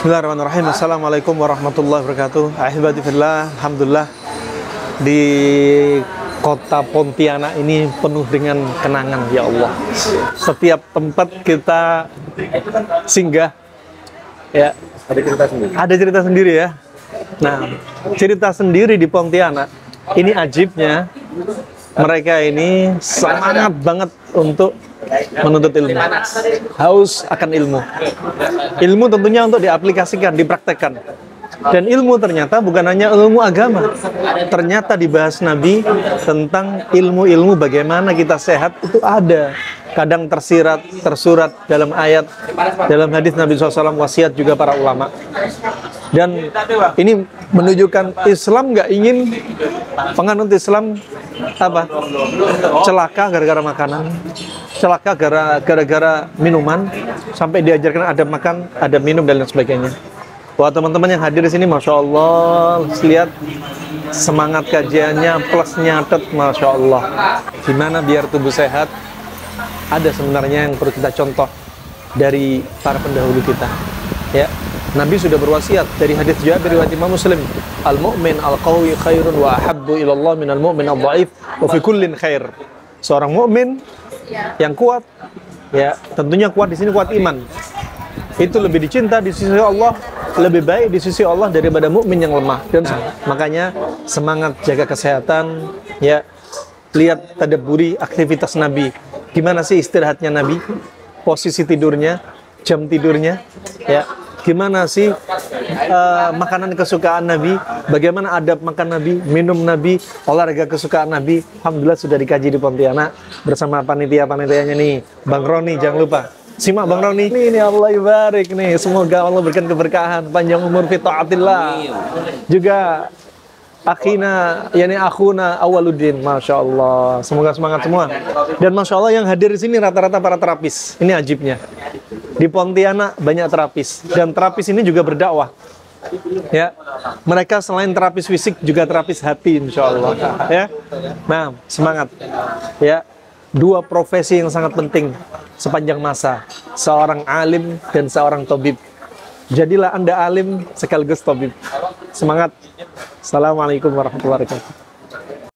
Bismillahirrahmanirrahim. Assalamualaikum warahmatullahi wabarakatuh. Ahibati fillah, alhamdulillah di kota Pontianak ini penuh dengan kenangan ya Allah. Setiap tempat kita singgah ya Ada cerita sendiri. ada cerita sendiri ya. Nah, cerita sendiri di Pontianak ini ajibnya mereka ini semangat banget untuk menuntut ilmu. Haus akan ilmu. Ilmu tentunya untuk diaplikasikan, dipraktekkan. Dan ilmu ternyata bukan hanya ilmu agama. Ternyata dibahas Nabi tentang ilmu-ilmu bagaimana kita sehat itu ada. Kadang tersirat, tersurat dalam ayat, dalam hadis Nabi SAW, wasiat juga para ulama. Dan ini menunjukkan Islam nggak ingin penganut Islam apa celaka gara-gara makanan, celaka gara- gara-gara minuman, sampai diajarkan ada makan, ada minum dan lain sebagainya. Buat teman-teman yang hadir di sini, masya Allah, lihat semangat kajiannya plus nyatet, masya Allah. Gimana biar tubuh sehat? Ada sebenarnya yang perlu kita contoh dari para pendahulu kita. Ya, Nabi sudah berwasiat dari hadis Jabir riwayat Imam Muslim, al mu'min al qawi khairun wa ahabbu ila Allah min al mu'min al dhaif wa fi kullin khair. Seorang mukmin yang kuat ya, tentunya kuat di sini kuat iman. Itu lebih dicinta di sisi Allah, lebih baik di sisi Allah daripada mukmin yang lemah. Dan makanya semangat jaga kesehatan ya. Lihat tadaburi aktivitas Nabi. Gimana sih istirahatnya Nabi? Posisi tidurnya, jam tidurnya, ya gimana sih uh, makanan kesukaan Nabi, bagaimana adab makan Nabi, minum Nabi, olahraga kesukaan Nabi. Alhamdulillah sudah dikaji di Pontianak bersama panitia-panitianya nih, Bang Roni jangan lupa. Simak Bang Roni. Ini, ini Allah ibarik nih. Semoga Allah berikan keberkahan, panjang umur fi taatillah. Juga Akhina, yani akhuna awaluddin, masya Allah. Semoga semangat semua. Dan masya Allah yang hadir di sini rata-rata para terapis. Ini ajibnya. Di Pontianak banyak terapis dan terapis ini juga berdakwah. Ya, mereka selain terapis fisik juga terapis hati, insya Allah. Ya, nah semangat. Ya, dua profesi yang sangat penting sepanjang masa. Seorang alim dan seorang tobib. Jadilah anda alim sekaligus tobib. Semangat. Assalamualaikum warahmatullahi wabarakatuh.